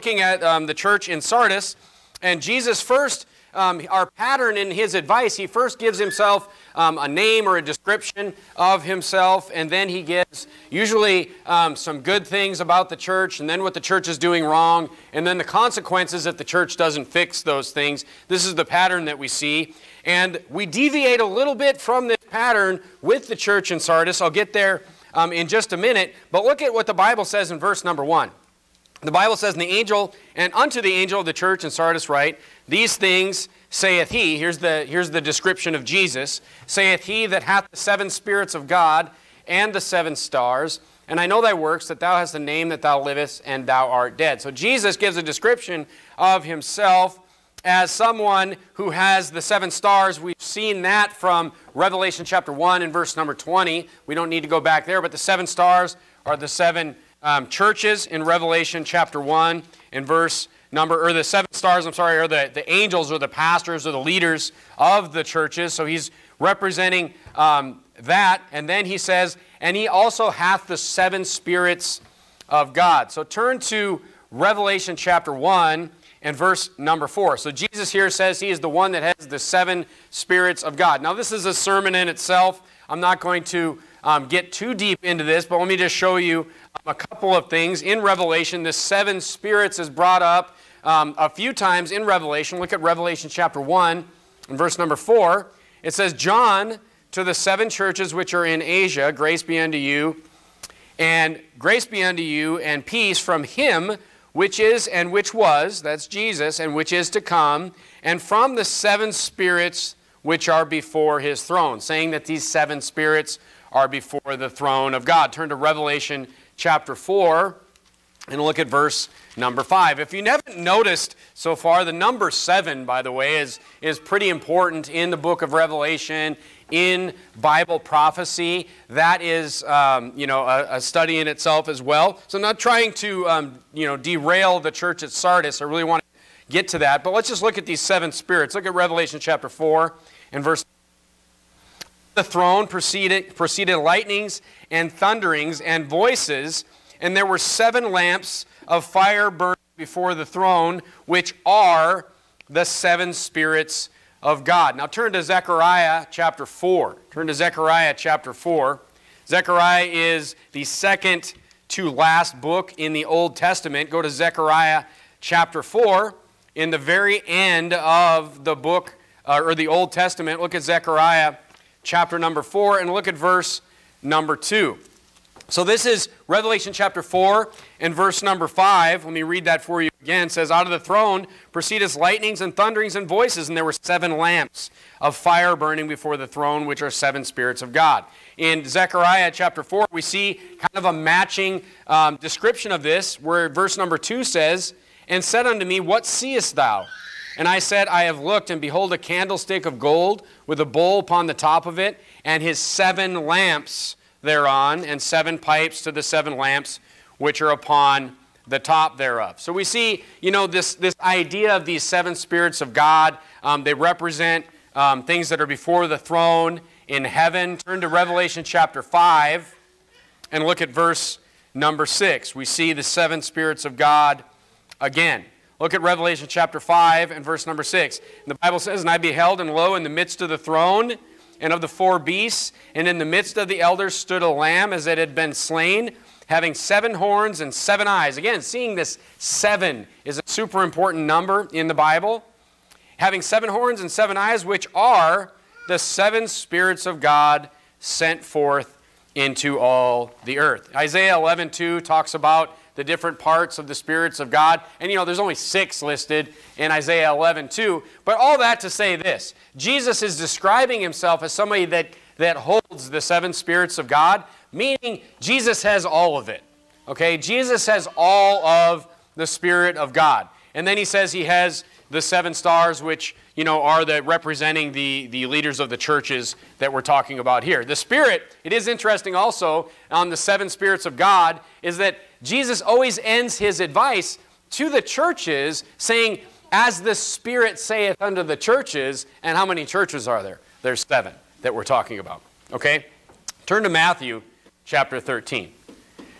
looking at um, the church in Sardis, and Jesus first, um, our pattern in his advice, he first gives himself um, a name or a description of himself, and then he gives usually um, some good things about the church, and then what the church is doing wrong, and then the consequences if the church doesn't fix those things. This is the pattern that we see. And we deviate a little bit from this pattern with the church in Sardis. I'll get there um, in just a minute, but look at what the Bible says in verse number one. The Bible says, And the angel, and unto the angel of the church in Sardis write, These things saith he, here's the, here's the description of Jesus, saith he that hath the seven spirits of God and the seven stars. And I know thy works, that thou hast a name that thou livest, and thou art dead. So Jesus gives a description of himself as someone who has the seven stars. We've seen that from Revelation chapter 1 and verse number 20. We don't need to go back there, but the seven stars are the seven um, churches in Revelation chapter 1 and verse number, or the seven stars, I'm sorry, are the, the angels or the pastors or the leaders of the churches. So he's representing um, that. And then he says, and he also hath the seven spirits of God. So turn to Revelation chapter 1 and verse number 4. So Jesus here says he is the one that has the seven spirits of God. Now, this is a sermon in itself. I'm not going to um, get too deep into this, but let me just show you a couple of things. In Revelation, the seven spirits is brought up um, a few times in Revelation. Look at Revelation chapter 1 and verse number 4. It says, John to the seven churches which are in Asia, grace be unto you, and grace be unto you, and peace from him which is and which was, that's Jesus, and which is to come, and from the seven spirits which are before his throne, saying that these seven spirits are before the throne of God. Turn to Revelation chapter 4 and look at verse number 5. If you haven't noticed so far, the number 7, by the way, is, is pretty important in the book of Revelation, in Bible prophecy. That is, um, you know, a, a, study in itself as well. So I'm not trying to, um, you know, derail the church at Sardis. I really want to get to that. But let's just look at these seven spirits. Look at Revelation chapter 4 and verse the throne proceeded, proceeded lightnings and thunderings and voices, and there were seven lamps of fire burning before the throne, which are the seven spirits of God. Now turn to Zechariah chapter 4. Turn to Zechariah chapter 4. Zechariah is the second to last book in the Old Testament. Go to Zechariah chapter 4. In the very end of the book, uh, or the Old Testament, look at Zechariah chapter number 4 and look at verse number 2. So this is Revelation chapter 4 and verse number 5. Let me read that for you again. It says, Out of the throne proceeded lightnings and thunderings and voices, and there were seven lamps of fire burning before the throne, which are seven spirits of God. In Zechariah chapter 4, we see kind of a matching um, description of this, where verse number 2 says, And said unto me, What seest thou? And I said, I have looked, and behold, a candlestick of gold with a bowl upon the top of it, and his seven lamps thereon, and seven pipes to the seven lamps which are upon the top thereof. So we see, you know, this, this idea of these seven spirits of God. Um, they represent um, things that are before the throne in heaven. Turn to Revelation chapter 5 and look at verse number 6. We see the seven spirits of God again. Look at Revelation chapter 5 and verse number 6. And the Bible says, And I beheld, and lo, in the midst of the throne and of the four beasts, and in the midst of the elders stood a lamb as it had been slain, having seven horns and seven eyes. Again, seeing this seven is a super important number in the Bible. Having seven horns and seven eyes, which are the seven spirits of God sent forth into all the earth. Isaiah 11 2 talks about the different parts of the spirits of God. And you know, there's only six listed in Isaiah 11 2. But all that to say this Jesus is describing himself as somebody that, that holds the seven spirits of God, meaning Jesus has all of it. Okay? Jesus has all of the Spirit of God. And then he says he has the seven stars, which you know are the representing the, the leaders of the churches that we're talking about here. The Spirit, it is interesting also on the seven spirits of God, is that Jesus always ends his advice to the churches saying, As the Spirit saith unto the churches, and how many churches are there? There's seven that we're talking about. Okay? Turn to Matthew chapter 13.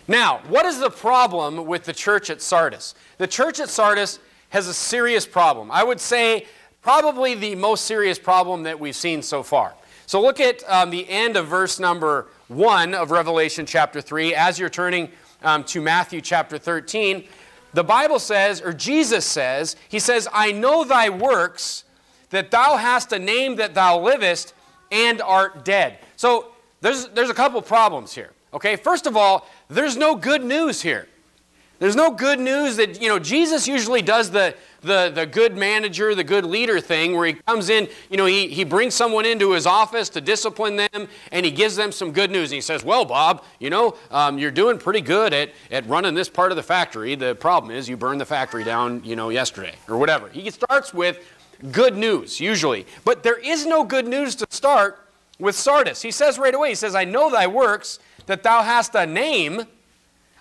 Now, what is the problem with the church at Sardis? The church at Sardis has a serious problem. I would say probably the most serious problem that we've seen so far. So look at um, the end of verse number 1 of Revelation chapter 3 as you're turning um, to Matthew chapter 13. The Bible says, or Jesus says, He says, I know thy works, that thou hast a name that thou livest, and art dead. So there's, there's a couple problems here. Okay, first of all, there's no good news here. There's no good news that, you know, Jesus usually does the, the, the good manager, the good leader thing where he comes in, you know, he, he brings someone into his office to discipline them and he gives them some good news. And he says, Well, Bob, you know, um, you're doing pretty good at, at running this part of the factory. The problem is you burned the factory down, you know, yesterday or whatever. He starts with good news, usually. But there is no good news to start with Sardis. He says right away, He says, I know thy works, that thou hast a name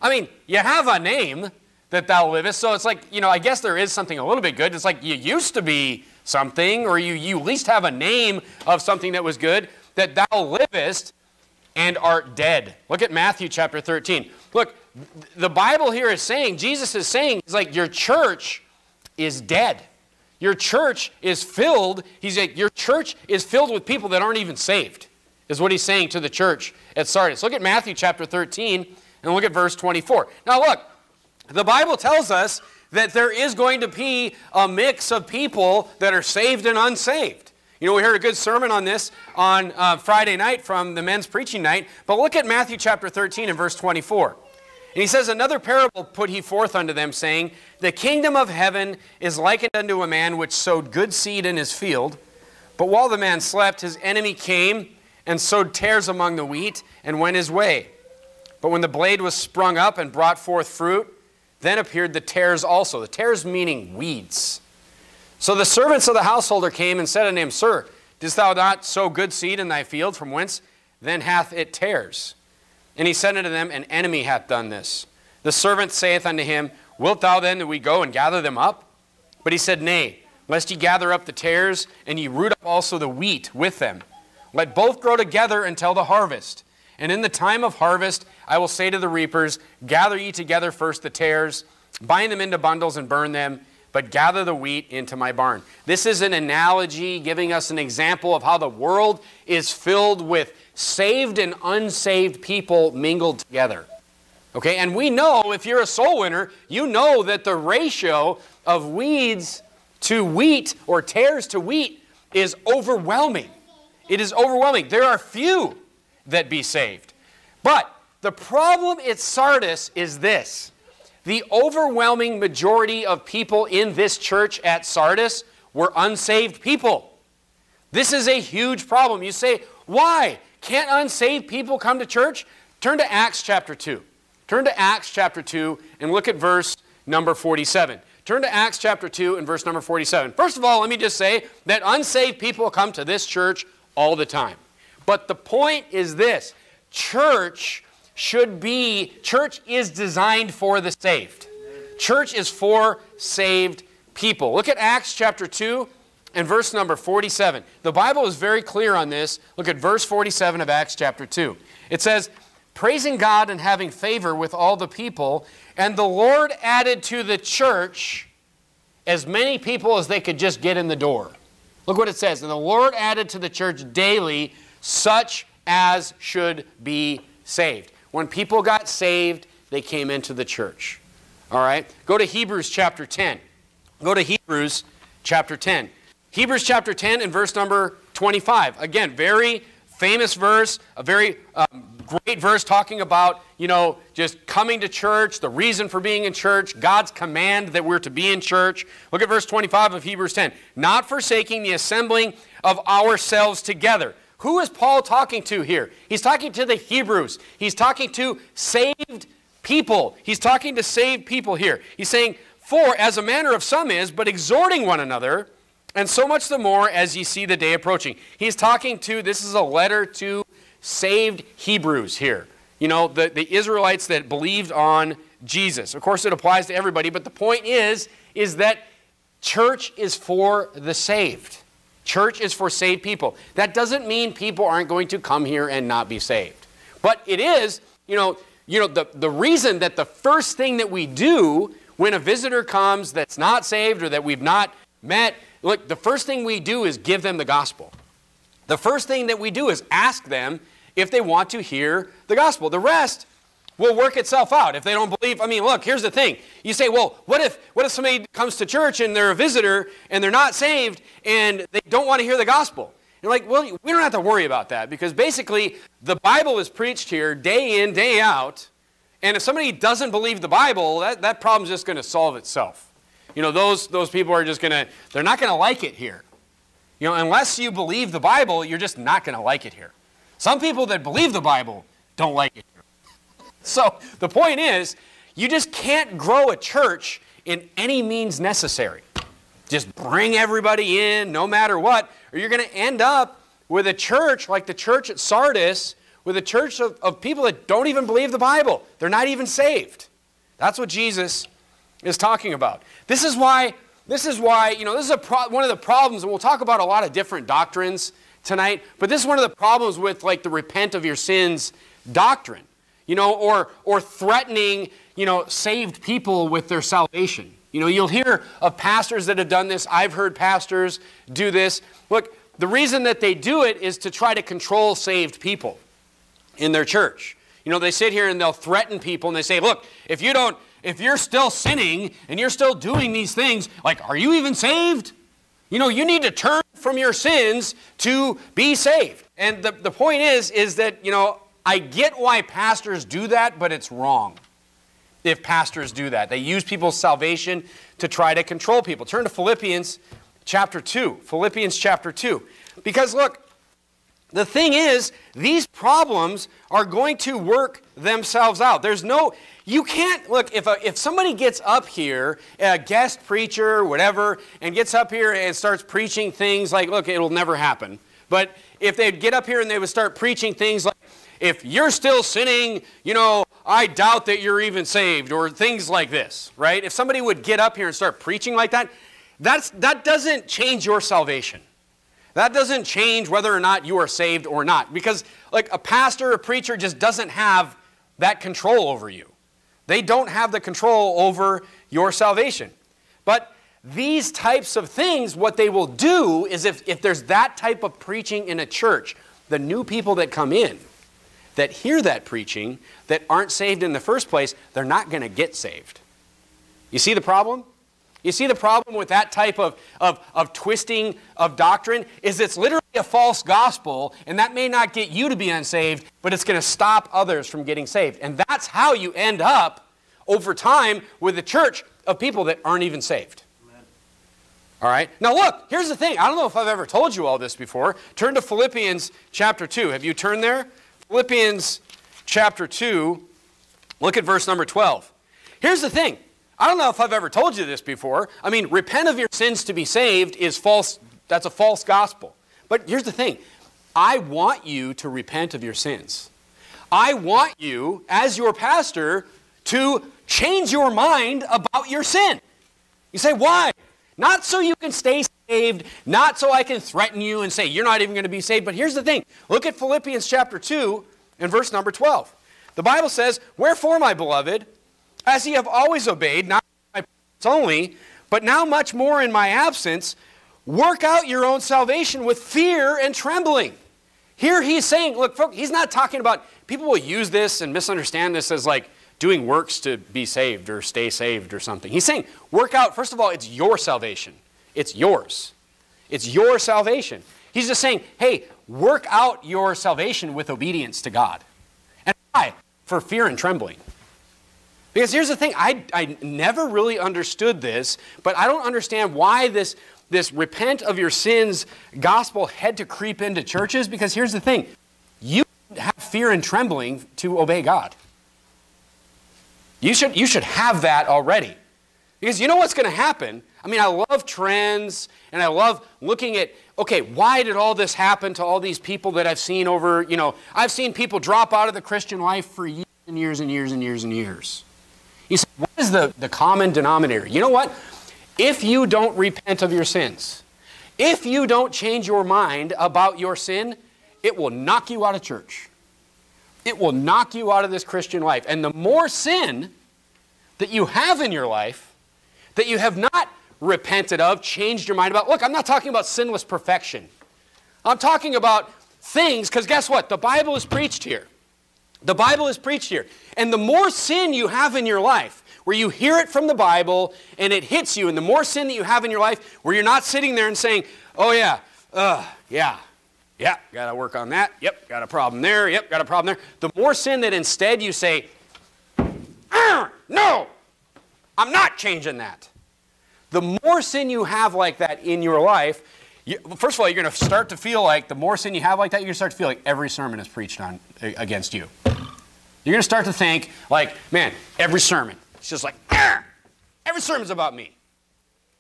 I mean, you have a name that thou livest. So it's like, you know, I guess there is something a little bit good. It's like you used to be something, or you, you at least have a name of something that was good, that thou livest and art dead. Look at Matthew chapter 13. Look, the Bible here is saying, Jesus is saying, he's like, your church is dead. Your church is filled, he's like, your church is filled with people that aren't even saved, is what he's saying to the church at Sardis. Look at Matthew chapter 13 and look at verse 24. Now, look, the Bible tells us that there is going to be a mix of people that are saved and unsaved. You know, we heard a good sermon on this on uh, Friday night from the men's preaching night, but look at Matthew chapter 13 and verse 24. And he says, Another parable put he forth unto them, saying, The kingdom of heaven is likened unto a man which sowed good seed in his field. But while the man slept, his enemy came and sowed tares among the wheat and went his way. But when the blade was sprung up and brought forth fruit, then appeared the tares also. The tares meaning weeds. So the servants of the householder came and said unto him, Sir, didst thou not sow good seed in thy field? From whence then hath it tares? And he said unto them, An enemy hath done this. The servant saith unto him, Wilt thou then that we go and gather them up? But he said, Nay, lest ye gather up the tares, and ye root up also the wheat with them. Let both grow together until the harvest. And in the time of harvest, I will say to the reapers, Gather ye together first the tares, bind them into bundles and burn them, but gather the wheat into my barn. This is an analogy giving us an example of how the world is filled with saved and unsaved people mingled together. Okay, and we know if you're a soul winner, you know that the ratio of weeds to wheat or tares to wheat is overwhelming. It is overwhelming. There are few that be saved. But the problem at Sardis is this the overwhelming majority of people in this church at Sardis were unsaved people. This is a huge problem. You say, why? Can't unsaved people come to church? Turn to Acts chapter 2. Turn to Acts chapter 2 and look at verse number 47. Turn to Acts chapter 2 and verse number 47. First of all, let me just say that unsaved people come to this church all the time. But the point is this church should be, church is designed for the saved. Church is for saved people. Look at Acts chapter 2 and verse number 47. The Bible is very clear on this. Look at verse 47 of Acts chapter 2. It says, Praising God and having favor with all the people, and the Lord added to the church as many people as they could just get in the door. Look what it says. And the Lord added to the church daily such as should be saved. When people got saved, they came into the church. All right? Go to Hebrews chapter 10. Go to Hebrews chapter 10. Hebrews chapter 10 and verse number 25. Again, very famous verse, a very um, great verse talking about, you know, just coming to church, the reason for being in church, God's command that we're to be in church. Look at verse 25 of Hebrews 10. Not forsaking the assembling of ourselves together. Who is Paul talking to here? He's talking to the Hebrews. He's talking to saved people. He's talking to saved people here. He's saying, For as a manner of some is, but exhorting one another, and so much the more as ye see the day approaching. He's talking to, this is a letter to saved Hebrews here. You know, the, the Israelites that believed on Jesus. Of course, it applies to everybody, but the point is, is that church is for the saved. Church is for saved people. That doesn't mean people aren't going to come here and not be saved. But it is, you know, you know, the, the reason that the first thing that we do when a visitor comes that's not saved or that we've not met, look, the first thing we do is give them the gospel. The first thing that we do is ask them if they want to hear the gospel. The rest will work itself out if they don't believe. I mean, look, here's the thing. You say, well, what if, what if somebody comes to church and they're a visitor and they're not saved and they don't want to hear the gospel? You're like, well, we don't have to worry about that because basically the Bible is preached here day in, day out. And if somebody doesn't believe the Bible, that, that problem's just going to solve itself. You know, those, those people are just going to, they're not going to like it here. You know, unless you believe the Bible, you're just not going to like it here. Some people that believe the Bible don't like it. So the point is, you just can't grow a church in any means necessary. Just bring everybody in no matter what, or you're going to end up with a church like the church at Sardis, with a church of, of people that don't even believe the Bible. They're not even saved. That's what Jesus is talking about. This is why, this is why, you know, this is one of the problems, and we'll talk about a lot of different doctrines tonight, but this is one of the problems with like the repent of your sins doctrine, you know, or, or threatening, you know, saved people with their salvation. You know, you'll hear of pastors that have done this. I've heard pastors do this. Look, the reason that they do it is to try to control saved people in their church. You know, they sit here and they'll threaten people and they say, look, if you don't, if you're still sinning and you're still doing these things, like, are you even saved? You know, you need to turn from your sins to be saved. And the, the point is, is that, you know, I get why pastors do that, but it's wrong if pastors do that. They use people's salvation to try to control people. Turn to Philippians chapter 2. Philippians chapter 2. Because look, the thing is, these problems are going to work themselves out. There's no, you can't, look, if, a, if somebody gets up here, a guest preacher, whatever, and gets up here and starts preaching things like, look, it'll never happen. But if they'd get up here and they would start preaching things like, if you're still sinning, you know, I doubt that you're even saved, or things like this, right? If somebody would get up here and start preaching like that, that's, that doesn't change your salvation. That doesn't change whether or not you are saved or not. Because, like, a pastor, a preacher just doesn't have that control over you. They don't have the control over your salvation. But these types of things, what they will do is if, if there's that type of preaching in a church, the new people that come in, that hear that preaching, that aren't saved in the first place, they're not going to get saved. You see the problem? You see the problem with that type of, of, of twisting of doctrine is it's literally a false gospel, and that may not get you to be unsaved, but it's going to stop others from getting saved. And that's how you end up over time with a church of people that aren't even saved. Amen. All right? Now look, here's the thing. I don't know if I've ever told you all this before. Turn to Philippians chapter 2. Have you turned there? Philippians chapter 2, look at verse number 12. Here's the thing. I don't know if I've ever told you this before. I mean, repent of your sins to be saved is false. That's a false gospel. But here's the thing I want you to repent of your sins. I want you, as your pastor, to change your mind about your sin. You say, why? Not so you can stay saved, not so I can threaten you and say you're not even going to be saved. But here's the thing look at Philippians chapter 2 and verse number 12. The Bible says, Wherefore, my beloved, as ye have always obeyed, not my presence only, but now much more in my absence, work out your own salvation with fear and trembling. Here he's saying, look, folks, he's not talking about, people will use this and misunderstand this as like doing works to be saved or stay saved or something. He's saying, work out, first of all, it's your salvation. It's yours. It's your salvation. He's just saying, hey, work out your salvation with obedience to God. And why? For fear and trembling. Because here's the thing I, I never really understood this, but I don't understand why this, this repent of your sins gospel had to creep into churches. Because here's the thing you have fear and trembling to obey God. You should, you should have that already. Because you know what's going to happen? I mean, I love trends and I love looking at, okay, why did all this happen to all these people that I've seen over, you know, I've seen people drop out of the Christian life for years and years and years and years and years. You say, what is the, the common denominator? You know what? If you don't repent of your sins, if you don't change your mind about your sin, it will knock you out of church. it will knock you out of this Christian life. And the more sin that you have in your life that you have not repented of, changed your mind about, look, I'm not talking about sinless perfection. I'm talking about things, because guess what? The Bible is preached here. The Bible is preached here. And the more sin you have in your life, where you hear it from the Bible and it hits you, and the more sin that you have in your life, where you're not sitting there and saying, oh yeah, uh, yeah, yeah, got to work on that. Yep, got a problem there. Yep, got a problem there. The more sin that instead you say, no, I'm not changing that. The more sin you have like that in your life, you, first of all, you're going to start to feel like the more sin you have like that, you're going to start to feel like every sermon is preached on against you. You're going to start to think like, man, every sermon. It's just like, every sermon's about me.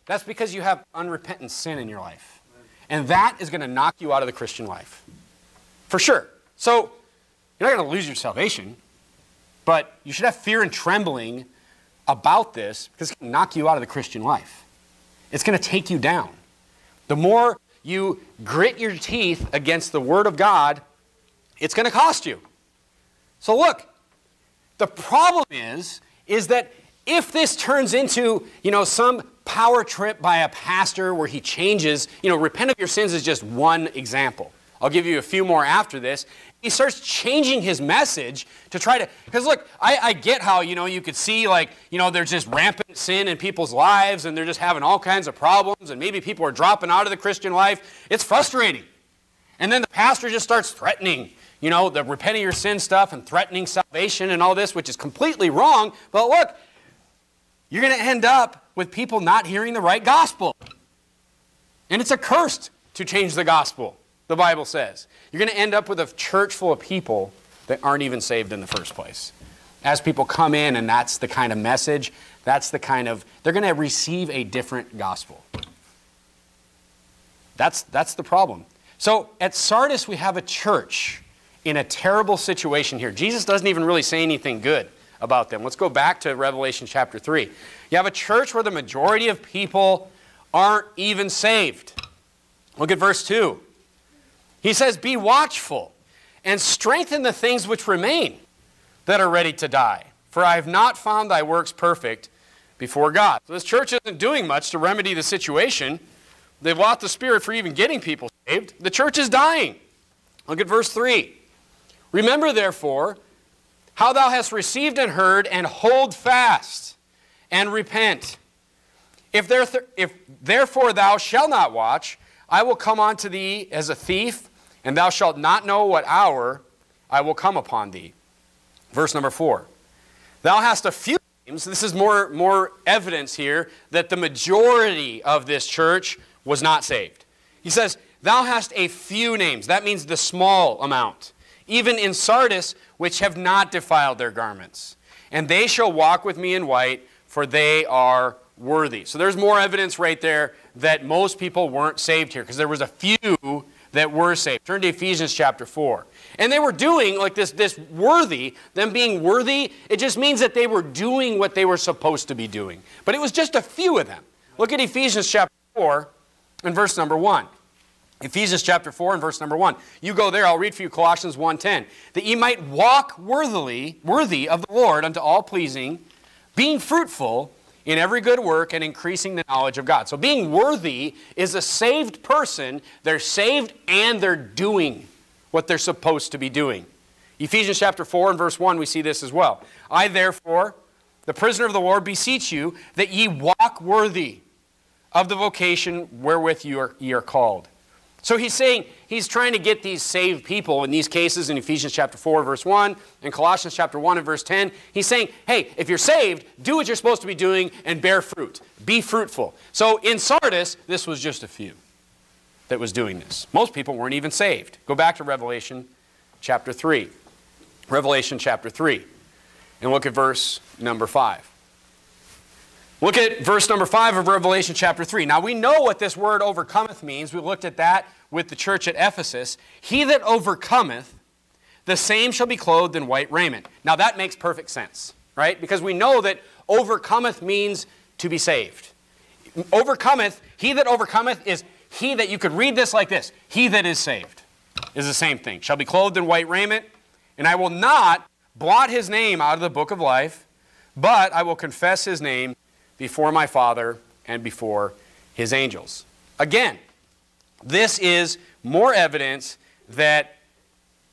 That's because you have unrepentant sin in your life. And that is going to knock you out of the Christian life. For sure. So, you're not going to lose your salvation, but you should have fear and trembling about this because it's going to knock you out of the Christian life. It's going to take you down. The more you grit your teeth against the Word of God, it's going to cost you. So look, the problem is, is that if this turns into, you know, some power trip by a pastor where he changes, you know, repent of your sins is just one example. I'll give you a few more after this. He starts changing his message to try to, because look, I, I, get how, you know, you could see like, you know, there's just rampant sin in people's lives and they're just having all kinds of problems and maybe people are dropping out of the Christian life. It's frustrating. And then the pastor just starts threatening, you know, the repent of your sin stuff and threatening salvation and all this, which is completely wrong. But look, you're going to end up with people not hearing the right gospel. And it's a curse to change the gospel, the Bible says. You're going to end up with a church full of people that aren't even saved in the first place. As people come in and that's the kind of message, that's the kind of, they're going to receive a different gospel. That's, that's the problem. So at Sardis, we have a church in a terrible situation here. Jesus doesn't even really say anything good about them. Let's go back to Revelation chapter 3. You have a church where the majority of people aren't even saved. Look at verse 2. He says, Be watchful and strengthen the things which remain that are ready to die, for I have not found thy works perfect before God. So this church isn't doing much to remedy the situation. They've lost the Spirit for even getting people saved. The church is dying. Look at verse 3. Remember, therefore, how thou hast received and heard, and hold fast and repent. If, there, if therefore thou shalt not watch, I will come unto thee as a thief, and thou shalt not know what hour I will come upon thee. Verse number four. Thou hast a few names. This is more, more evidence here that the majority of this church was not saved. He says, Thou hast a few names. That means the small amount even in Sardis, which have not defiled their garments. And they shall walk with me in white, for they are worthy. So there's more evidence right there that most people weren't saved here, because there was a few that were saved. Turn to Ephesians chapter 4. And they were doing like this, this worthy, them being worthy, it just means that they were doing what they were supposed to be doing. But it was just a few of them. Look at Ephesians chapter 4 and verse number 1. Ephesians chapter 4 and verse number 1. You go there, I'll read for you Colossians 1:10. That ye might walk worthily, worthy of the Lord unto all pleasing, being fruitful in every good work and increasing the knowledge of God. So being worthy is a saved person. They're saved and they're doing what they're supposed to be doing. Ephesians chapter 4 and verse 1, we see this as well. I therefore, the prisoner of the Lord, beseech you that ye walk worthy of the vocation wherewith you are, ye are called so he's saying he's trying to get these saved people in these cases in Ephesians chapter 4 verse 1 and Colossians chapter 1 and verse 10. He's saying, "Hey, if you're saved, do what you're supposed to be doing and bear fruit. Be fruitful." So in Sardis, this was just a few that was doing this. Most people weren't even saved. Go back to Revelation chapter 3. Revelation chapter 3. And look at verse number 5. Look at verse number 5 of Revelation chapter 3. Now we know what this word overcometh means. We looked at that with the church at Ephesus. He that overcometh, the same shall be clothed in white raiment. Now that makes perfect sense, right? Because we know that overcometh means to be saved. Overcometh, he that overcometh is he that, you could read this like this, he that is saved is the same thing. Shall be clothed in white raiment. And I will not blot his name out of the book of life, but I will confess his name before my Father and before his angels. Again, this is more evidence that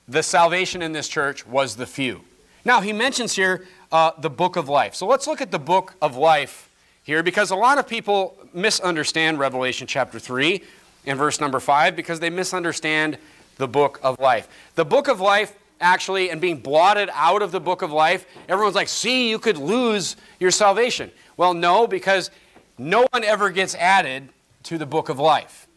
the salvation in this church was the few. Now, he mentions here uh, the book of life. So let's look at the book of life here because a lot of people misunderstand Revelation chapter 3 and verse number 5 because they misunderstand the book of life. The book of life actually and being blotted out of the book of life, everyone's like, see, you could lose your salvation. Well, no, because no one ever gets added to the book of life.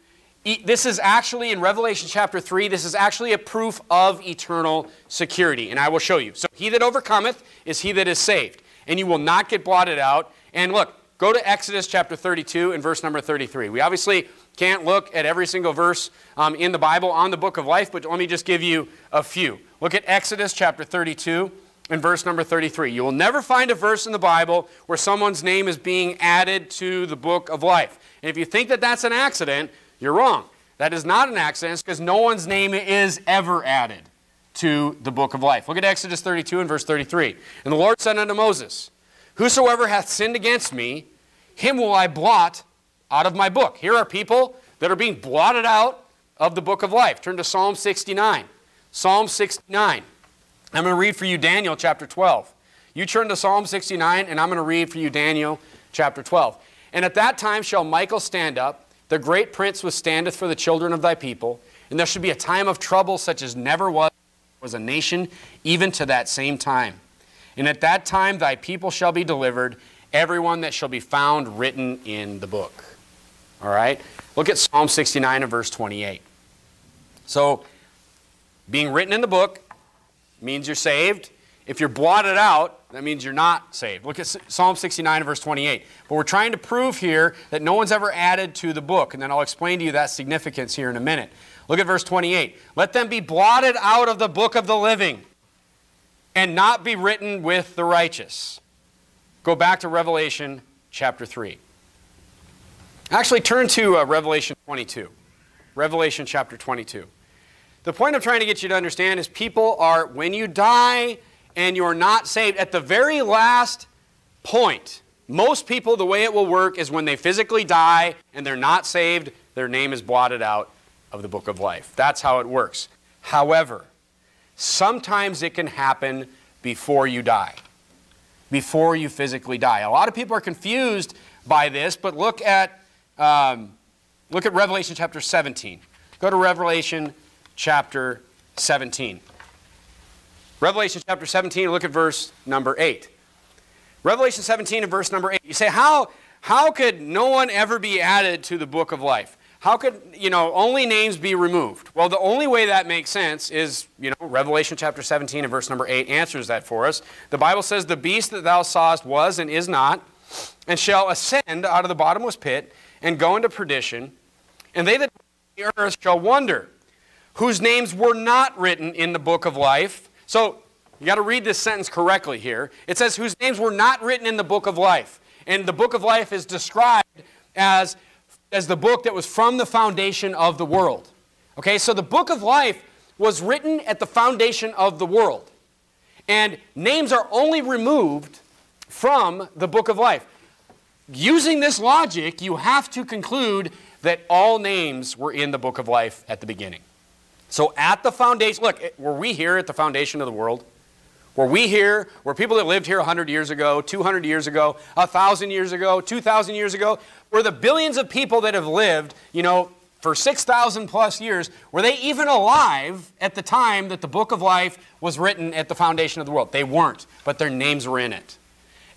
This is actually in Revelation chapter 3, this is actually a proof of eternal security. And I will show you. So, he that overcometh is he that is saved. And you will not get blotted out. And look, go to Exodus chapter 32 and verse number 33. We obviously can't look at every single verse um, in the Bible on the book of life, but let me just give you a few. Look at Exodus chapter 32 and verse number 33. You will never find a verse in the Bible where someone's name is being added to the book of life. And if you think that that's an accident, you're wrong. That is not an accident because no one's name is ever added to the book of life. Look at Exodus 32 and verse 33. And the Lord said unto Moses, Whosoever hath sinned against me, him will I blot out of my book. Here are people that are being blotted out of the book of life. Turn to Psalm 69. Psalm 69. I'm going to read for you Daniel chapter 12. You turn to Psalm 69, and I'm going to read for you Daniel chapter 12. And at that time shall Michael stand up, the great prince which standeth for the children of thy people, and there should be a time of trouble such as never was, was a nation, even to that same time. And at that time thy people shall be delivered, everyone that shall be found written in the book. All right? Look at Psalm 69 and verse 28. So, being written in the book means you're saved. If you're blotted out, that means you're not saved. Look at Psalm 69 verse 28. But we're trying to prove here that no one's ever added to the book, and then I'll explain to you that significance here in a minute. Look at verse 28. Let them be blotted out of the book of the living and not be written with the righteous. Go back to Revelation chapter 3. Actually, turn to uh, Revelation 22. Revelation chapter 22. The point I'm trying to get you to understand is people are, when you die and you're not saved, at the very last point, most people, the way it will work is when they physically die and they're not saved, their name is blotted out of the book of life. That's how it works. However, sometimes it can happen before you die, before you physically die. A lot of people are confused by this, but look at, um, look at Revelation chapter 17. Go to Revelation chapter 17. Revelation chapter 17, look at verse number 8. Revelation 17 and verse number 8. You say, how, how could no one ever be added to the book of life? How could, you know, only names be removed? Well, the only way that makes sense is, you know, Revelation chapter 17 and verse number 8 answers that for us. The Bible says, The beast that thou sawest was and is not, and shall ascend out of the bottomless pit and go into perdition, and they that dwell on the earth shall wonder whose names were not written in the book of life. So you got to read this sentence correctly here. It says, whose names were not written in the book of life. And the book of life is described as, as the book that was from the foundation of the world. Okay, so the book of life was written at the foundation of the world. And names are only removed from the book of life. Using this logic, you have to conclude that all names were in the book of life at the beginning. So at the foundation, look, were we here at the foundation of the world? Were we here? Were people that lived here 100 years ago, 200 years ago, 1,000 years ago, 2,000 years ago? Were the billions of people that have lived, you know, for 6,000 plus years, were they even alive at the time that the book of life was written at the foundation of the world? They weren't, but their names were in it.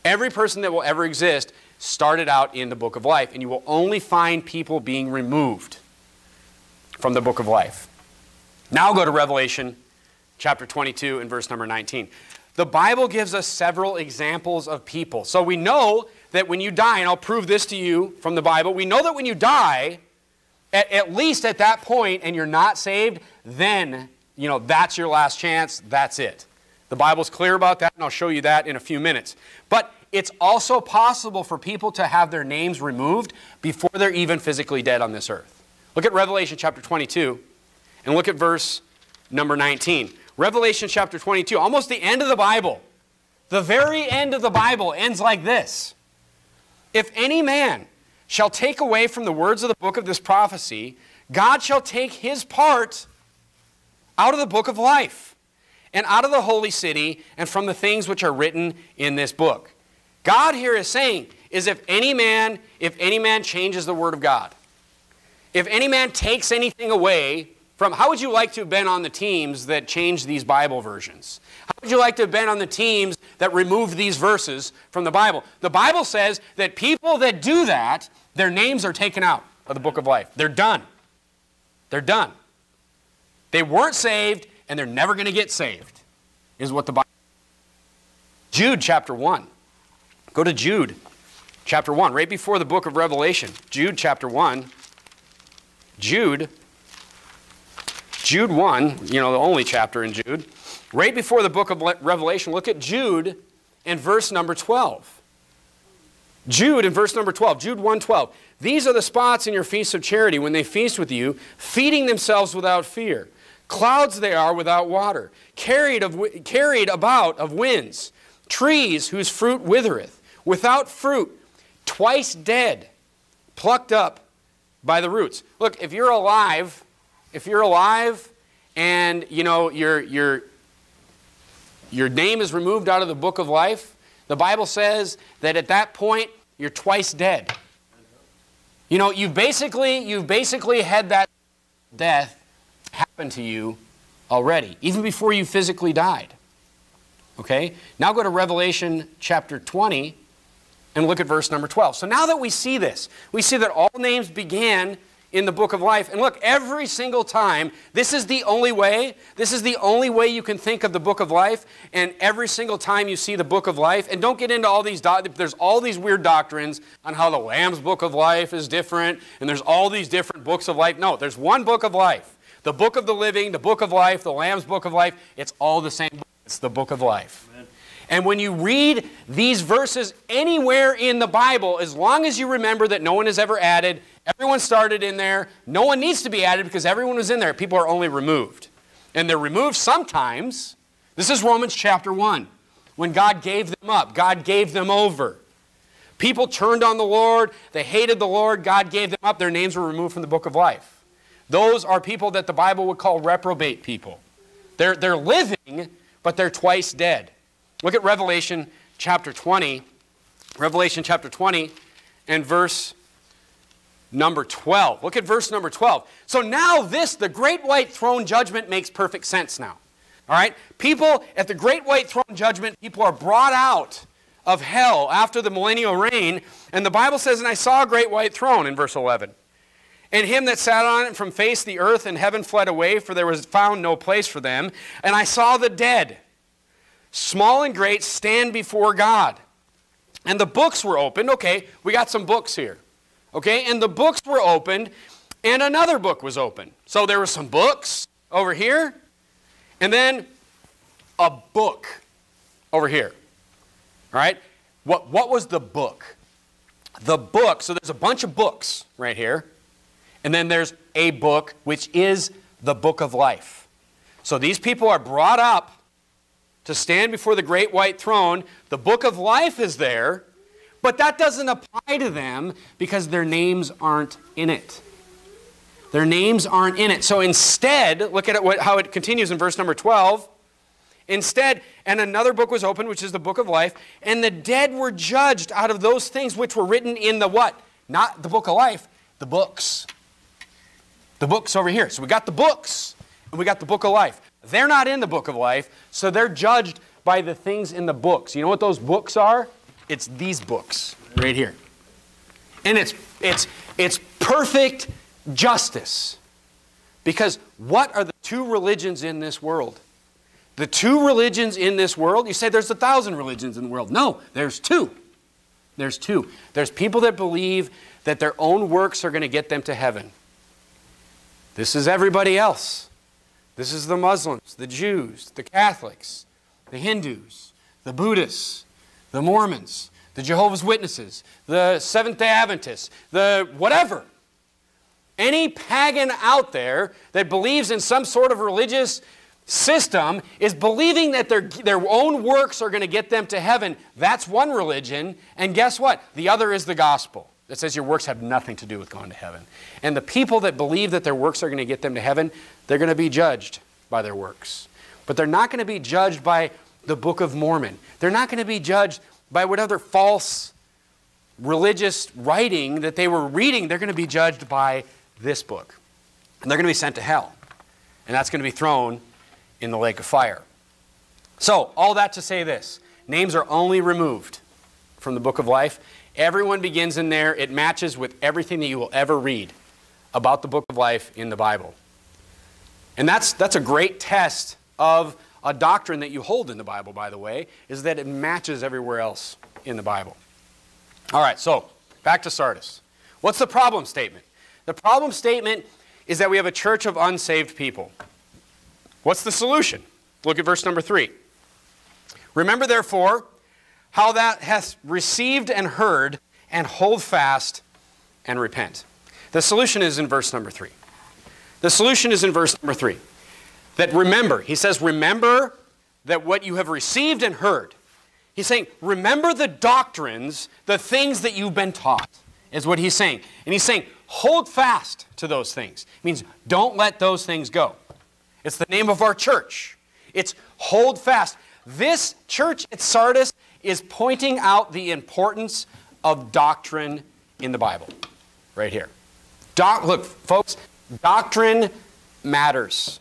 Every person that will ever exist started out in the book of life, and you will only find people being removed from the book of life. Now go to Revelation chapter 22 and verse number 19. The Bible gives us several examples of people. So we know that when you die, and I'll prove this to you from the Bible, we know that when you die, at, at least at that point, and you're not saved, then, you know, that's your last chance, that's it. The Bible's clear about that, and I'll show you that in a few minutes. But it's also possible for people to have their names removed before they're even physically dead on this earth. Look at Revelation chapter 22 and look at verse number 19. Revelation chapter 22, almost the end of the Bible. The very end of the Bible ends like this If any man shall take away from the words of the book of this prophecy, God shall take his part out of the book of life and out of the holy city and from the things which are written in this book. God here is saying is if any man if any man changes the word of God, if any man takes anything away from how would you like to have been on the teams that changed these Bible versions? How would you like to have been on the teams that removed these verses from the Bible? The Bible says that people that do that, their names are taken out of the book of life. They're done. They're done. They weren't saved and they're never going to get saved, is what the Bible. Jude chapter 1. Go to Jude chapter 1, right before the book of Revelation. Jude chapter 1. Jude Jude 1, you know, the only chapter in Jude, right before the book of Revelation, look at Jude and verse number 12. Jude in verse number 12, Jude 1:12. These are the spots in your feasts of charity when they feast with you, feeding themselves without fear. Clouds they are without water, carried, of, carried about of winds, trees whose fruit withereth, without fruit, twice dead, plucked up by the roots. Look, if you're alive if you're alive and you know your your your name is removed out of the book of life, the Bible says that at that point you're twice dead. You know, you've basically you've basically had that death happen to you already, even before you physically died. Okay? Now go to Revelation chapter 20 and look at verse number 12. So now that we see this, we see that all names began in the book of life. And look, every single time, this is the only way, this is the only way you can think of the book of life. And every single time you see the book of life, and don't get into all these, there's all these weird doctrines on how the Lamb's book of life is different, and there's all these different books of life. No, there's one book of life. The book of the living, the book of life, the Lamb's book of life, it's all the same book. It's the book of life. Amen. And when you read these verses anywhere in the Bible, as long as you remember that no one has ever added, everyone started in there, no one needs to be added because everyone was in there. People are only removed. And they're removed sometimes. This is Romans chapter 1. When God gave them up, God gave them over. People turned on the Lord, they hated the Lord, God gave them up, their names were removed from the book of life. Those are people that the Bible would call reprobate people. They're, they're living, but they're twice dead. Look at Revelation chapter 20. Revelation chapter 20 and verse number 12. Look at verse number 12. So now this, the great white throne judgment makes perfect sense now. All right? People at the great white throne judgment, people are brought out of hell after the millennial reign. And the Bible says, And I saw a great white throne in verse 11. And him that sat on it from face the earth and heaven fled away, for there was found no place for them. And I saw the dead small and great, stand before God. And the books were opened. Okay, we got some books here. Okay, and the books were opened, and another book was opened. So there were some books over here, and then a book over here. All right? What, what was the book? The book, so there's a bunch of books right here, and then there's a book, which is the book of life. So these people are brought up to stand before the great white throne. The book of life is there, but that doesn't apply to them because their names aren't in it. Their names aren't in it. So instead, look at it, what, how it continues in verse number 12. Instead, and another book was opened, which is the book of life, and the dead were judged out of those things which were written in the what? Not the book of life, the books. The books over here. So we got the books, and we got the book of life. They're not in the book of life, so they're judged by the things in the books. You know what those books are? It's these books right here. And it's it's it's perfect justice. Because what are the two religions in this world? The two religions in this world, you say there's a thousand religions in the world. No, there's two. There's two. There's people that believe that their own works are going to get them to heaven. This is everybody else. This is the Muslims, the Jews, the Catholics, the Hindus, the Buddhists, the Mormons, the Jehovah's Witnesses, the Seventh day Adventists, the whatever. Any pagan out there that believes in some sort of religious system is believing that their, their own works are going to get them to heaven. That's one religion. And guess what? The other is the gospel that says your works have nothing to do with going to heaven. And the people that believe that their works are going to get them to heaven, they're going to be judged by their works. But they're not going to be judged by the Book of Mormon. They're not going to be judged by whatever false religious writing that they were reading. They're going to be judged by this book. And they're going to be sent to hell. And that's going to be thrown in the lake of fire. So, all that to say this names are only removed from the book of life. Everyone begins in there. It matches with everything that you will ever read about the book of life in the Bible. And that's, that's a great test of a doctrine that you hold in the Bible, by the way, is that it matches everywhere else in the Bible. All right, so back to Sardis. What's the problem statement? The problem statement is that we have a church of unsaved people. What's the solution? Look at verse number three. Remember, therefore, how that hath received and heard, and hold fast and repent. The solution is in verse number three. The solution is in verse number three. That remember, he says, remember that what you have received and heard. He's saying, remember the doctrines, the things that you've been taught, is what he's saying. And he's saying, hold fast to those things. It means don't let those things go. It's the name of our church. It's hold fast. This church at Sardis is pointing out the importance of doctrine in the Bible. Right here. Doc, look, folks, doctrine matters.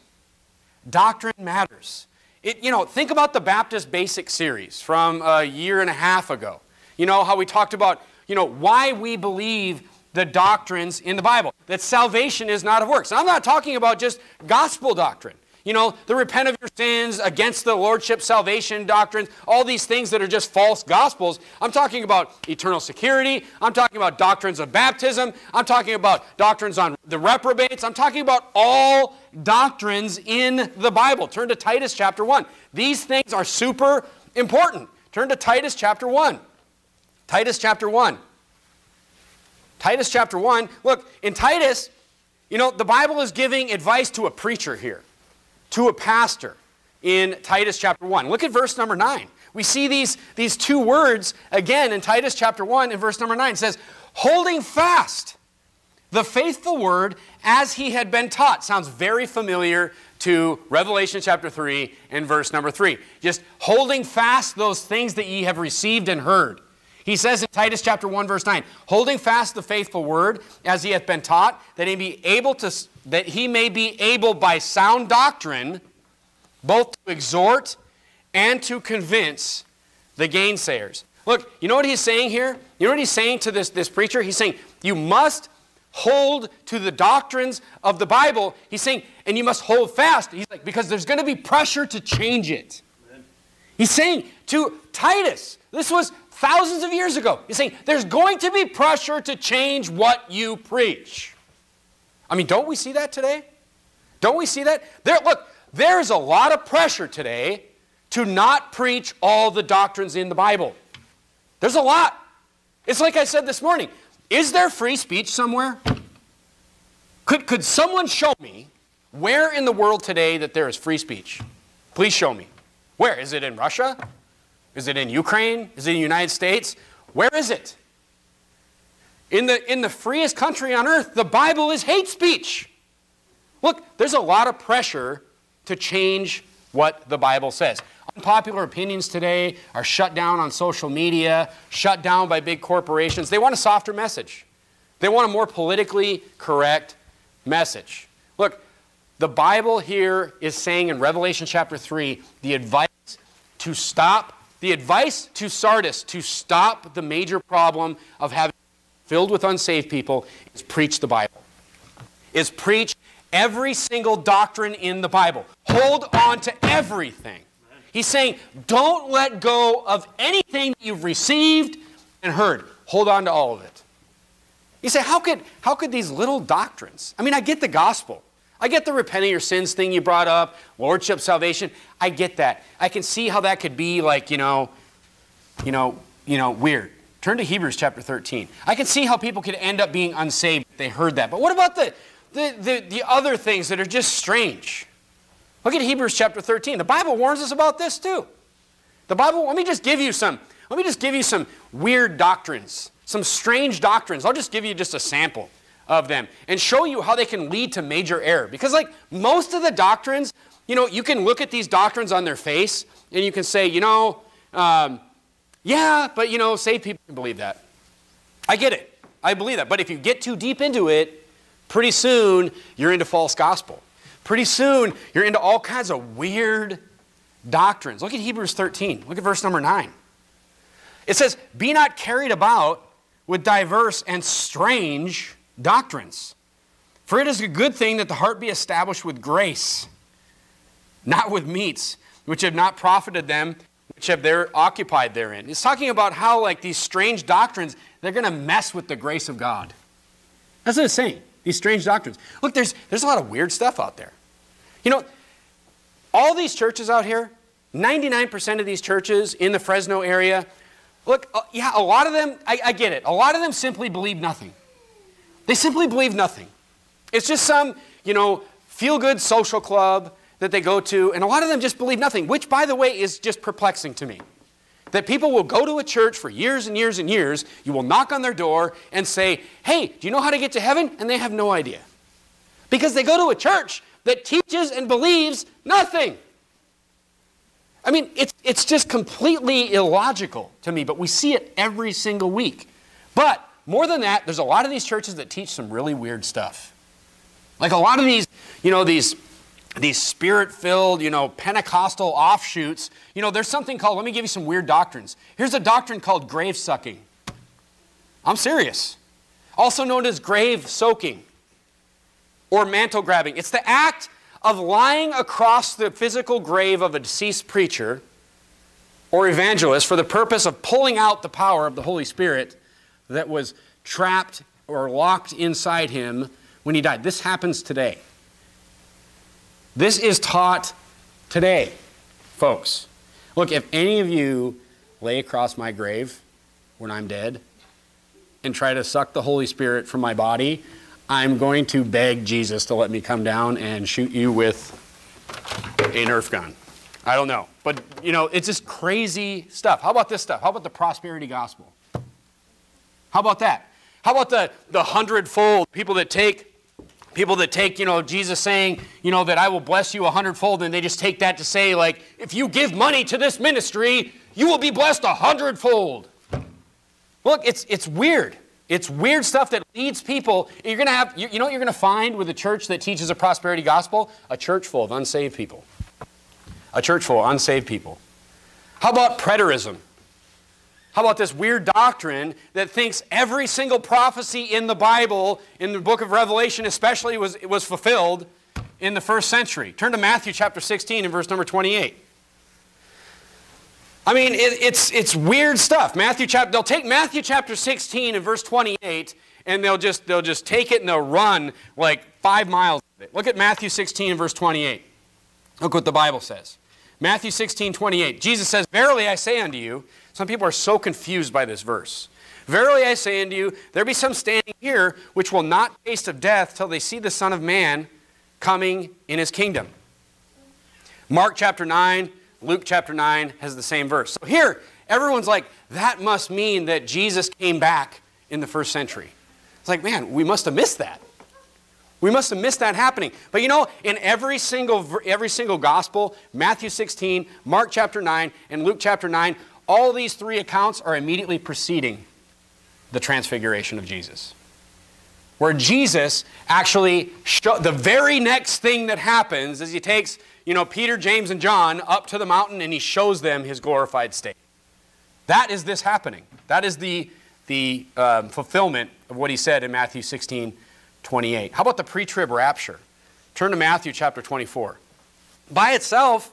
Doctrine matters. It, you know, think about the Baptist Basic series from a year and a half ago. You know, how we talked about, you know, why we believe the doctrines in the Bible. That salvation is not of works. And I'm not talking about just gospel doctrine. You know, the repent of your sins, against the lordship, salvation doctrines, all these things that are just false gospels. I'm talking about eternal security. I'm talking about doctrines of baptism. I'm talking about doctrines on the reprobates. I'm talking about all doctrines in the Bible. Turn to Titus chapter 1. These things are super important. Turn to Titus chapter 1. Titus chapter 1. Titus chapter 1. Look, in Titus, you know, the Bible is giving advice to a preacher here to a pastor in Titus chapter 1. Look at verse number 9. We see these, these two words again in Titus chapter 1 in verse number 9. It says, holding fast the faithful word as he had been taught. Sounds very familiar to Revelation chapter 3 and verse number 3. Just holding fast those things that ye have received and heard. He says in Titus chapter 1 verse 9, holding fast the faithful word as he hath been taught, that he may be able to that he may be able by sound doctrine both to exhort and to convince the gainsayers. Look, you know what he's saying here? You know what he's saying to this, this preacher? He's saying, you must hold to the doctrines of the Bible. He's saying, and you must hold fast. He's like, because there's going to be pressure to change it. Amen. He's saying to Titus, this was thousands of years ago. He's saying, there's going to be pressure to change what you preach. I mean, don't we see that today? Don't we see that? There, look, there's a lot of pressure today to not preach all the doctrines in the Bible. There's a lot. It's like I said this morning. Is there free speech somewhere? Could, could someone show me where in the world today that there is free speech? Please show me. Where? Is it in Russia? Is it in Ukraine? Is it in the United States? Where is it? In the, in the freest country on earth, the Bible is hate speech. Look, there's a lot of pressure to change what the Bible says. Unpopular opinions today are shut down on social media, shut down by big corporations. They want a softer message, they want a more politically correct message. Look, the Bible here is saying in Revelation chapter 3 the advice to stop, the advice to Sardis to stop the major problem of having filled with unsaved people is preach the Bible. Is preach every single doctrine in the Bible. Hold on to everything. He's saying, don't let go of anything that you've received and heard. Hold on to all of it. You say, how could, how could these little doctrines? I mean, I get the gospel. I get the repent of your sins thing you brought up, lordship, salvation. I get that. I can see how that could be like, you know, you know, you know, weird. Turn to Hebrews chapter 13. I can see how people could end up being unsaved they heard that. But what about the, the, the, the other things that are just strange? Look at Hebrews chapter 13. The Bible warns us about this too. The Bible, let me just give you some, let me just give you some weird doctrines, some strange doctrines. I'll just give you just a sample of them and show you how they can lead to major error. Because like most of the doctrines, you know, you can look at these doctrines on their face and you can say, you know, um, yeah, but you know, saved people believe that. I get it. I believe that. But if you get too deep into it, pretty soon you're into false gospel. Pretty soon you're into all kinds of weird doctrines. Look at Hebrews 13. Look at verse number 9. It says, Be not carried about with diverse and strange doctrines. For it is a good thing that the heart be established with grace, not with meats, which have not profited them they're occupied therein. It's talking about how like these strange doctrines, they're going to mess with the grace of God. That's what it's saying. These strange doctrines. Look, there's there's a lot of weird stuff out there. You know, all these churches out here, 99% of these churches in the Fresno area, look, uh, yeah, a lot of them, I, I get it. A lot of them simply believe nothing. They simply believe nothing. It's just some, you know, feel good social club that they go to, and a lot of them just believe nothing, which, by the way, is just perplexing to me. That people will go to a church for years and years and years, you will knock on their door and say, Hey, do you know how to get to heaven? And they have no idea. Because they go to a church that teaches and believes nothing. I mean, it's, it's just completely illogical to me, but we see it every single week. But more than that, there's a lot of these churches that teach some really weird stuff. Like a lot of these, you know, these these spirit filled, you know, Pentecostal offshoots. You know, there's something called, let me give you some weird doctrines. Here's a doctrine called grave sucking. I'm serious. Also known as grave soaking or mantle grabbing. It's the act of lying across the physical grave of a deceased preacher or evangelist for the purpose of pulling out the power of the Holy Spirit that was trapped or locked inside him when he died. This happens today. This is taught today, folks. Look, if any of you lay across my grave when I'm dead and try to suck the Holy Spirit from my body, I'm going to beg Jesus to let me come down and shoot you with a Nerf gun. I don't know. But, you know, it's just crazy stuff. How about this stuff? How about the prosperity gospel? How about that? How about the, the hundredfold people that take People that take, you know, Jesus saying, you know, that I will bless you a hundredfold, and they just take that to say, like, if you give money to this ministry, you will be blessed a hundredfold. Look, it's, it's weird. It's weird stuff that leads people. You're going to have, you, you know what you're going to find with a church that teaches a prosperity gospel? A church full of unsaved people. A church full of unsaved people. How about preterism? How about this weird doctrine that thinks every single prophecy in the Bible, in the book of Revelation especially, was, was fulfilled in the first century? Turn to Matthew chapter 16 and verse number 28. I mean, it, it's, it's weird stuff. Matthew chapter, they'll take Matthew chapter 16 and verse 28 and they'll just, they'll just take it and they'll run like five miles of it. Look at Matthew 16 and verse 28. Look what the Bible says. Matthew 16, 28. Jesus says, Verily I say unto you, some people are so confused by this verse. Verily I say unto you, there be some standing here which will not taste of death till they see the Son of Man coming in his kingdom. Mark chapter 9, Luke chapter 9 has the same verse. So here, everyone's like, that must mean that Jesus came back in the first century. It's like, man, we must have missed that. We must have missed that happening. But you know, in every single, every single gospel, Matthew 16, Mark chapter 9, and Luke chapter 9, all these three accounts are immediately preceding the transfiguration of Jesus. Where Jesus actually, show, the very next thing that happens is he takes, you know, Peter, James, and John up to the mountain and he shows them his glorified state. That is this happening. That is the, the um, fulfillment of what he said in Matthew 16, 28. How about the pre trib rapture? Turn to Matthew chapter 24. By itself,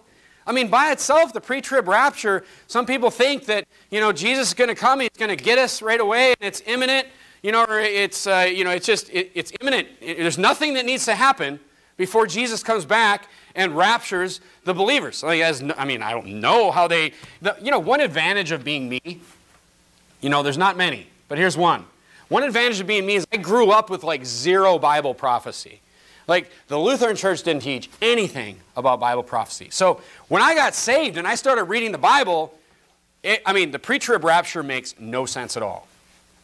I mean, by itself, the pre-trib rapture, some people think that, you know, Jesus is going to come, he's going to get us right away, and it's imminent, you know, it's, uh, you know, it's just, it, it's imminent. It, there's nothing that needs to happen before Jesus comes back and raptures the believers. Like, as, I mean, I don't know how they, the, you know, one advantage of being me, you know, there's not many, but here's one. One advantage of being me is I grew up with like zero Bible prophecy. Like the Lutheran church didn't teach anything about Bible prophecy. So when I got saved and I started reading the Bible, it, I mean, the pre trib rapture makes no sense at all,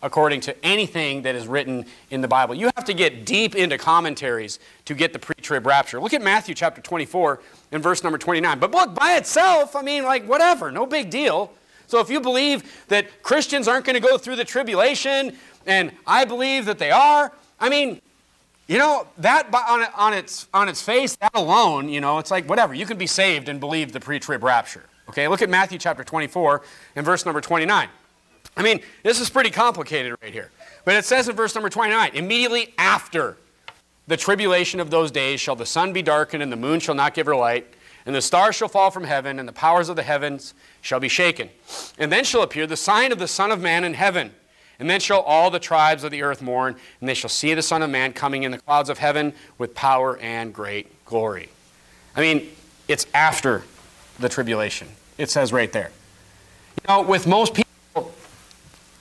according to anything that is written in the Bible. You have to get deep into commentaries to get the pre trib rapture. Look at Matthew chapter 24 and verse number 29. But look, by itself, I mean, like, whatever, no big deal. So if you believe that Christians aren't going to go through the tribulation, and I believe that they are, I mean, you know, that on, on, its, on its face, that alone, you know, it's like whatever. You can be saved and believe the pre trib rapture. Okay, look at Matthew chapter 24 and verse number 29. I mean, this is pretty complicated right here. But it says in verse number 29 immediately after the tribulation of those days shall the sun be darkened, and the moon shall not give her light, and the stars shall fall from heaven, and the powers of the heavens shall be shaken. And then shall appear the sign of the Son of Man in heaven. And then shall all the tribes of the earth mourn, and they shall see the Son of Man coming in the clouds of heaven with power and great glory. I mean, it's after the tribulation. It says right there. You know, with most people,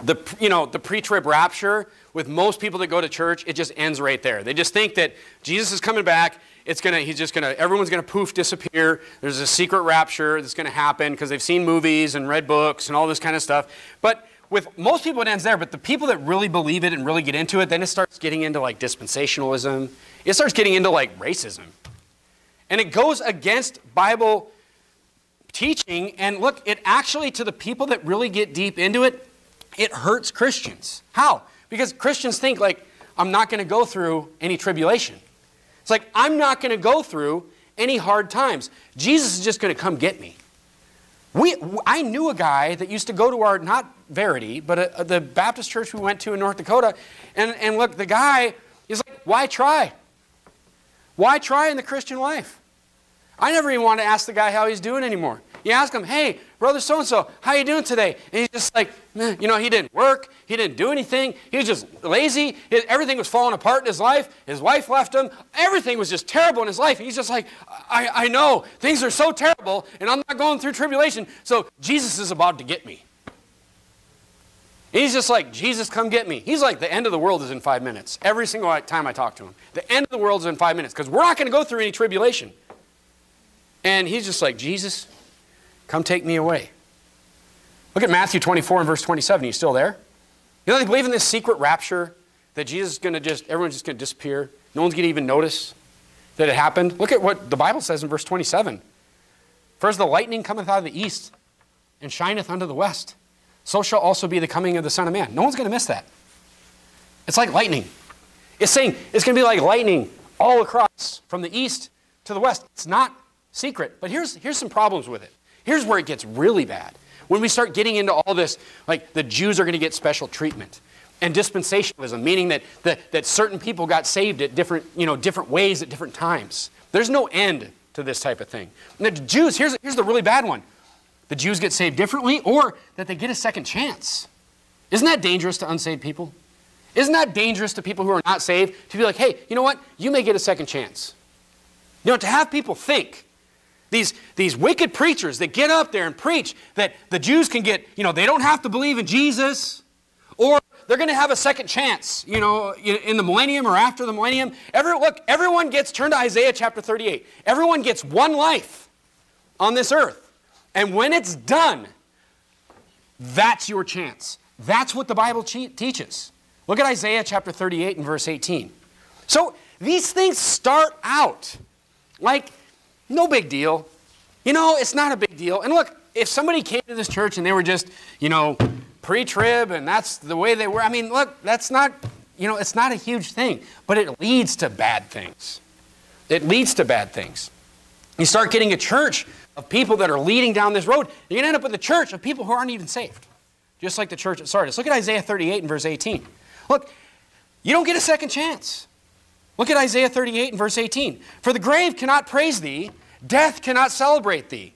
the, you know, the pre-trib rapture, with most people that go to church, it just ends right there. They just think that Jesus is coming back. It's gonna, he's just gonna, everyone's gonna poof disappear. There's a secret rapture that's gonna happen because they've seen movies and read books and all this kind of stuff. But with most people it ends there, but the people that really believe it and really get into it, then it starts getting into like dispensationalism. It starts getting into like racism. And it goes against Bible teaching. And look, it actually, to the people that really get deep into it, it hurts Christians. How? Because Christians think like, I'm not going to go through any tribulation. It's like, I'm not going to go through any hard times. Jesus is just going to come get me. We, I knew a guy that used to go to our, not Verity, but a, a, the Baptist church we went to in North Dakota. And, and look, the guy is like, why try? Why try in the Christian life? I never even want to ask the guy how he's doing anymore. You ask him, hey, brother so-and-so, how you doing today? And he's just like, man, you know, he didn't work. He didn't do anything. He was just lazy. His, everything was falling apart in his life. His wife left him. Everything was just terrible in his life. He's just like, I, I know. Things are so terrible, and I'm not going through tribulation, so Jesus is about to get me. He's just like, Jesus, come get me. He's like, the end of the world is in five minutes. Every single time I talk to him. The end of the world is in five minutes because we're not going to go through any tribulation. And he's just like, Jesus, Come take me away. Look at Matthew 24 and verse 27. Are you still there? You know, they believe in this secret rapture that Jesus is going to just, everyone's just going to disappear. No one's going to even notice that it happened. Look at what the Bible says in verse 27. First, the lightning cometh out of the east and shineth unto the west. So shall also be the coming of the Son of Man. No one's going to miss that. It's like lightning. It's saying it's going to be like lightning all across from the east to the west. It's not secret. But here's, here's some problems with it. Here's where it gets really bad. When we start getting into all this, like the Jews are going to get special treatment. And dispensationalism, meaning that, that, that certain people got saved at different, you know, different ways at different times. There's no end to this type of thing. And the Jews, here's, here's the really bad one. The Jews get saved differently or that they get a second chance. Isn't that dangerous to unsaved people? Isn't that dangerous to people who are not saved to be like, hey, you know what? You may get a second chance. You know, to have people think these, these wicked preachers that get up there and preach that the Jews can get, you know, they don't have to believe in Jesus, or they're going to have a second chance, you know, in the millennium or after the millennium. Every, look, everyone gets, turn to Isaiah chapter 38. Everyone gets one life on this earth. And when it's done, that's your chance. That's what the Bible teaches. Look at Isaiah chapter 38 and verse 18. So these things start out like no big deal. You know, it's not a big deal. And look, if somebody came to this church and they were just, you know, pre trib and that's the way they were, I mean, look, that's not, you know, it's not a huge thing, but it leads to bad things. It leads to bad things. You start getting a church of people that are leading down this road, you're going to end up with a church of people who aren't even saved. Just like the church at Sardis. Look at Isaiah 38 and verse 18. Look, you don't get a second chance. Look at Isaiah 38 and verse 18. For the grave cannot praise thee, death cannot celebrate thee.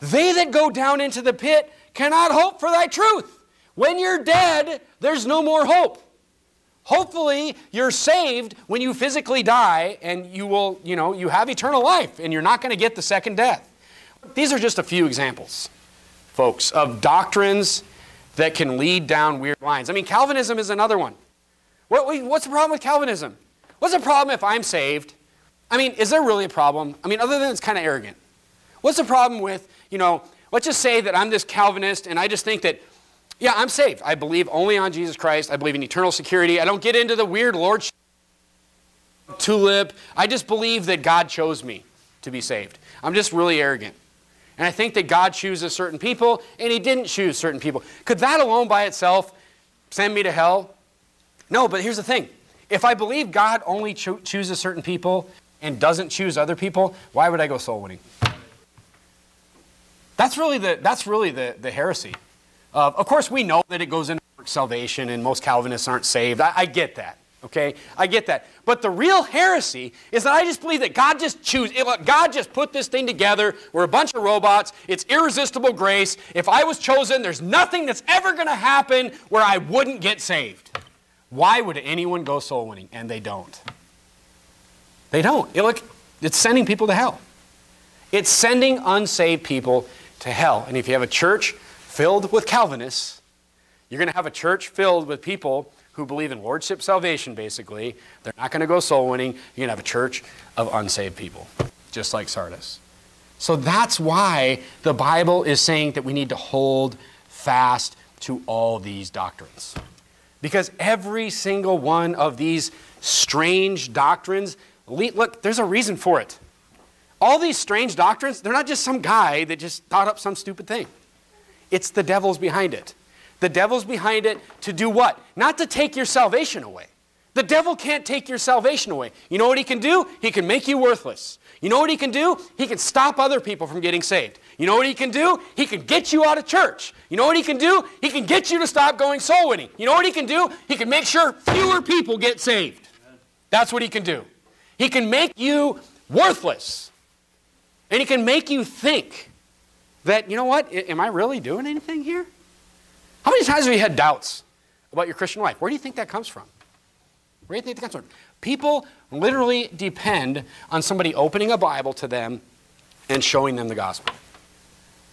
They that go down into the pit cannot hope for thy truth. When you're dead, there's no more hope. Hopefully, you're saved when you physically die and you will, you know, you have eternal life and you're not going to get the second death. These are just a few examples, folks, of doctrines that can lead down weird lines. I mean, Calvinism is another one. What, what's the problem with Calvinism? What's the problem if I'm saved? I mean, is there really a problem? I mean, other than it's kind of arrogant. What's the problem with, you know, let's just say that I'm this Calvinist and I just think that, yeah, I'm saved. I believe only on Jesus Christ. I believe in eternal security. I don't get into the weird lordship tulip. I just believe that God chose me to be saved. I'm just really arrogant. And I think that God chooses certain people and He didn't choose certain people. Could that alone by itself send me to hell? No, but here's the thing. If I believe God only cho chooses certain people and doesn't choose other people, why would I go soul winning? That's really the, that's really the, the heresy. Uh, of course, we know that it goes into salvation and most Calvinists aren't saved. I, I get that. Okay, I get that. But the real heresy is that I just believe that God just choose. God just put this thing together. We're a bunch of robots. It's irresistible grace. If I was chosen, there's nothing that's ever going to happen where I wouldn't get saved. Why would anyone go soul winning? And they don't. They don't. It, look, it's sending people to hell. It's sending unsaved people to hell. And if you have a church filled with Calvinists, you're going to have a church filled with people who believe in lordship salvation, basically. They're not going to go soul winning. You're going to have a church of unsaved people, just like Sardis. So that's why the Bible is saying that we need to hold fast to all these doctrines. Because every single one of these strange doctrines, look, there's a reason for it. All these strange doctrines, they're not just some guy that just thought up some stupid thing. It's the devil's behind it. The devil's behind it to do what? Not to take your salvation away. The devil can't take your salvation away. You know what he can do? He can make you worthless. You know what he can do? He can stop other people from getting saved. You know what he can do? He can get you out of church. You know what he can do? He can get you to stop going soul winning. You know what he can do? He can make sure fewer people get saved. That's what he can do. He can make you worthless. And he can make you think that, you know what, am I really doing anything here? How many times have you had doubts about your Christian life? Where do you think that comes from? Where do you think that comes from? People literally depend on somebody opening a Bible to them and showing them the gospel.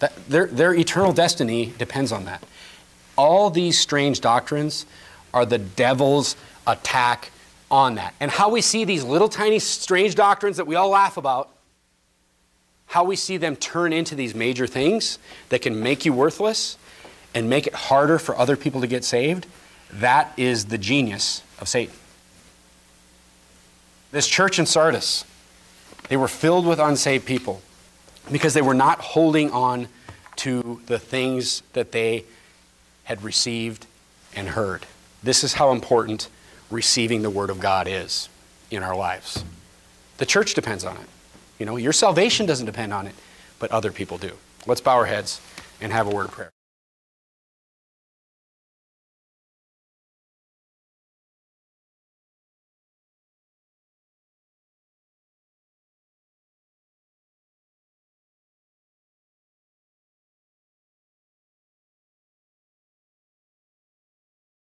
That their, their eternal destiny depends on that. All these strange doctrines are the devil's attack on that. And how we see these little tiny strange doctrines that we all laugh about, how we see them turn into these major things that can make you worthless, and make it harder for other people to get saved, that is the genius of Satan. This church in Sardis, they were filled with unsaved people because they were not holding on to the things that they had received and heard. This is how important receiving the Word of God is in our lives. The church depends on it. You know, your salvation doesn't depend on it, but other people do. Let's bow our heads and have a word of prayer.